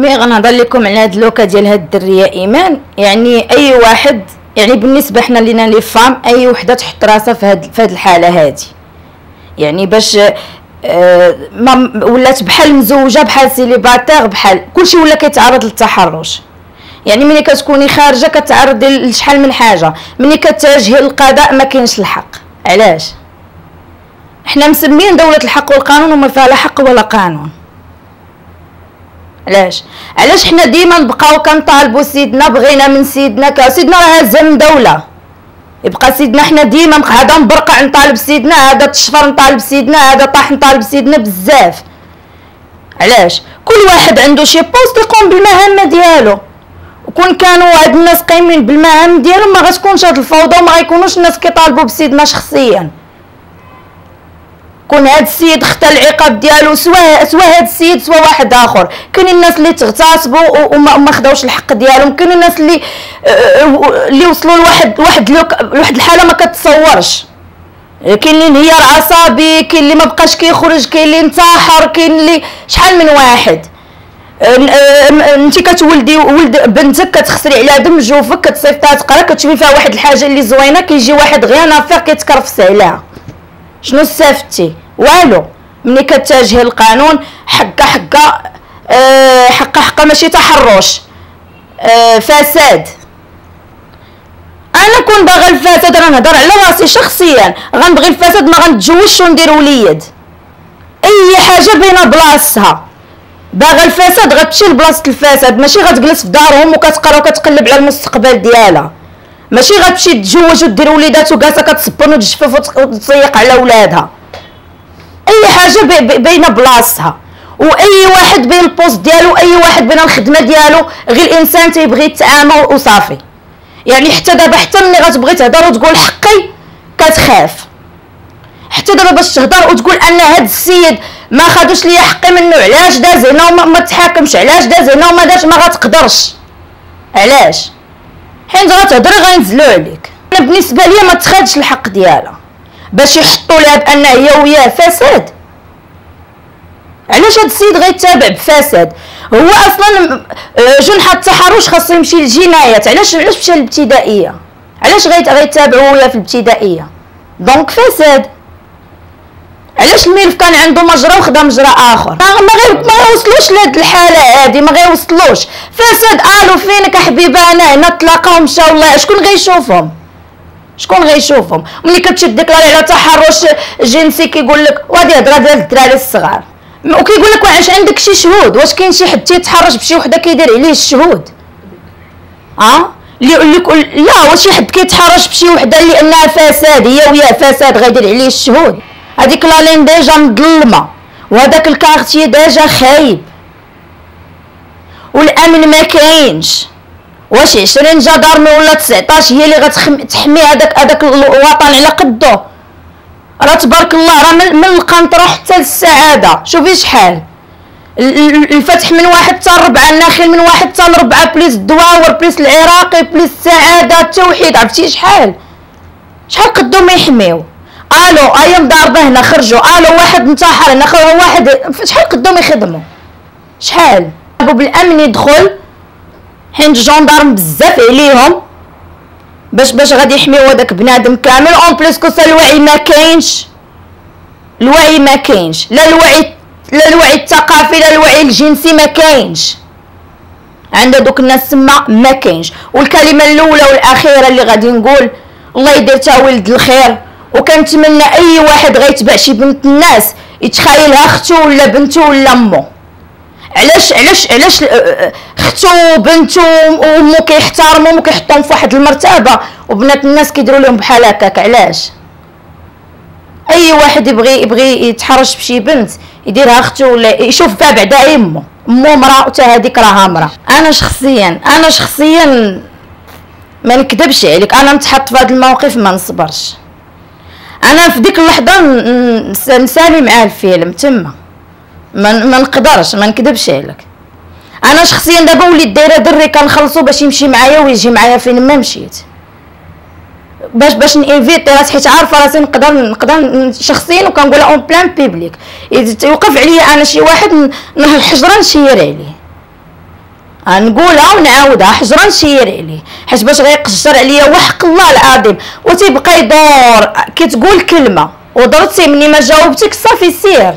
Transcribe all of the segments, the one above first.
mais غنهضر لكم على هاد le cas ديال هاد الدرية إيمان. يعني أي واحد يعني بالنسبة حنا لينا les femmes أي وحدة تحط راسها في هاد في هاد الحالة هادي. يعني باش آه ما ولات بحال مزوجة بحال célibataire بحال كلشي ولا كيتعرض للتحرش. يعني ملي كتكوني خارجة كتعرضي لشحال من حاجة. ملي كتواجهي القضاء ما كاينش الحق. علاش؟ حنا مسمين دولة الحق والقانون وما فيها لا حق ولا قانون. علاش؟ علاش حنا ديما نبقاو كنطالبوا سيدنا بغينا من سيدنا سيدنا راه هزم دولة. يبقى سيدنا حنا ديما هذا مبرقع نطالب سيدنا هذا تشفر نطالب سيدنا هذا طاح نطالب سيدنا بزاف. علاش؟ كل واحد عنده شي بوست يقوم بالمهمه ديالو. وكون كانوا هاد الناس قايمين بالمهام ديالهم ما غتكونش هاد الفوضى وما غيكونوش الناس كيطالبوا بسيدنا شخصيا. كون هاد السيد ختا العقاب ديالو سواء سواء هاد السيد سواء واحد آخر. كاينين الناس اللي تغتصبوا وما ما خداوش الحق ديالهم. كاينين الناس اللي آه، اللي وصلوا لواحد واحد لواحد الحالة ما كتصورش. كاين اللي انهيار عصبي كاين اللي ما بقاش كيخرج كاين اللي انتحر كاين اللي شحال من واحد. انت كتولدي ولد بنتك كتخسري عليها دم جوفك كتصيفطها تقرا كتشوفي فيها واحد الحاجة اللي زوينة كيجي واحد غير نافير كيتكرفس عليها. شنو استفدتي والو ملي كتواجهي القانون حقه حقه أه حقه حقه ماشي تحرش. أه فساد. أنا كون باغا الفساد راه نهضر على راسي شخصيا. غنبغي الفساد ما غنتزوجش وندير وليد. أي حاجة بين بلاصتها. باغا الفساد غتمشي لبلاصة الفساد. ماشي غتجلس في دارهم وكتقرا وكتقلب على المستقبل ديالها. ماشي غتمشي تتزوج ودير وليدات وجالسة كتصبن وتجفف وتصيق على ولادها. أي حاجة بين بلاصتها. وأي واحد بين ال poste ديالو أي واحد بين الخدمة ديالو غير الإنسان تيبغي يتعامل وصافي. يعني حتى دابا حتى ملي غتبغي تهضر وتقول حقي كتخاف. حتى دابا باش تهضر وتقول أن هاد السيد ما خدوش ليا حقي منه علاش داز هنا وما ما تحاكمش؟ علاش داز هنا وما داش ما غتقدرش. علاش؟ حيت غتهضري غينزلوا عليك. أنا بالنسبة ليا ما تخادش الحق ديالها. باش يحطوا لها بأن هي وياه فساد. علاش هاد السيد غيتابع بفساد؟ هو أصلا آه، جنح التحرش خاصو يمشي للجنايات. علاش علاش مشى للابتدائية؟ علاش غيتابعوا وياه في الابتدائية؟ دونك فساد. علاش الملف كان عنده مجرى وخدا مجرى آخر؟ ما غير ما غيوصلوش لهاد الحالة هادي ما غيوصلوش. فساد قالوا فينك حبيبة أنا؟ هنا تلاقاو مشاو الله شكون غيشوفهم؟ شكون غيشوفهم؟ ملي كتشد déclarer على تحرش جنسي كيقول لك وهادي هضرة ديال الدراري الصغار. وكيقول لك واش عندك شي شهود. واش كاين شي حد تيتحرش بشي وحدة كيدير عليه الشهود؟ آه؟ اللي لا واش شي حد كيتحرش بشي وحدة لأنها فساد هي وياه فساد غيدير عليه الشهود؟ هذيك la ligne déjà مظلمة وهذاك ال quartier déjà خايب. والأمن ما كاينش. واش 20 جدارمي ولا 19 هي اللي غتحمي هذاك هذاك الوطن على قدو. راه تبارك الله راه من القنطرة حتى للسعادة. شوفي شحال. الفتح من واحد حتى ربعة الناخل من واحد حتى لربعة plus الدواور plus العراقي plus السعادة التوحيد. عرفتي شحال؟ شحال قدو ما يحميو؟ ألو أيام ضاربه هنا خرجوا ألو واحد انتحر هنا خرجوا واحد شحال قدهم يخدموا شحال؟ بالأمن يدخل. حين جوندارم بزاف عليهم. باش باش غادي يحميو هذاك بنادم كامل. اون بليس كوسا الوعي ما كاينش. الوعي ما كاينش. لا الوعي لا الوعي الثقافي لا الوعي الجنسي ما كاينش. عند دوك الناس تما ما كاينش. والكلمة الأولى والأخيرة اللي غادي نقول الله يدير تا ولد الخير. وكنتمنى أي واحد غيتبع شي بنت الناس يتخيلها أختو ولا بنتو ولا أمو. علاش علاش علاش أختو وبنتو وأمو كيحترمهم وكيحطوهم في واحد المرتبة؟ وبنات الناس كيديروا لهم بحال هكاك علاش؟ أي واحد يبغي يبغي يتحرش بشي بنت يديرها أختو ولا يشوف فيها بعدا أمو. أمو مرا وتا هذيك راها مرا أنا شخصيا أنا شخصيا ما نكذبش عليك أنا نتحط في هذا الموقف ما نصبرش. أنا في ديك اللحظة نسالي مع الفيلم تما. ما ما نقدرش ما نكذبش عليك. أنا شخصيا دابا وليت دايرة دري كنخلصو باش يمشي معايا ويجي معايا فين ما مشيت. باش باش ن éviter راسي حيت عارفة راسي نقدر نقدر شخصيا وكنقولها en plein public يوقف عليا أنا شي واحد الحجره نشير عليه. غنقولها ونعاودها. حجرا نشير عليه حيت باش غيقشر عليا وحق الله العظيم. وتيبقى يدور. كتقول كلمة ودرتي مني ما جاوبتك صافي سير.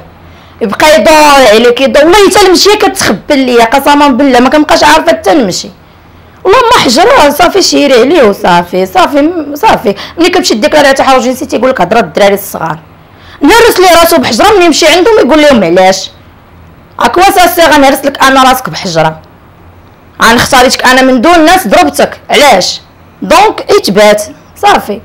يبقى يدور عليك. يدور. والله حتى المشيه كتخبل ليا. قسما بالله ما كنبقاش عارفة حتى نمشي. والله ما حجر. صافي شيري عليه وصافي. صافي صافي. ملي كتمشي ديك تاع حوايج جنسي تيقول لك هضرة الدراري الصغار. نهرس لي راسو بحجرة. ملي يمشي عندهم يقول لهم علاش. أكوا ساسي غنهرس لك أنا راسك بحجرة. غنختاريتك أنا من دون الناس ضربتك. علاش؟ دونك اتبات صافي.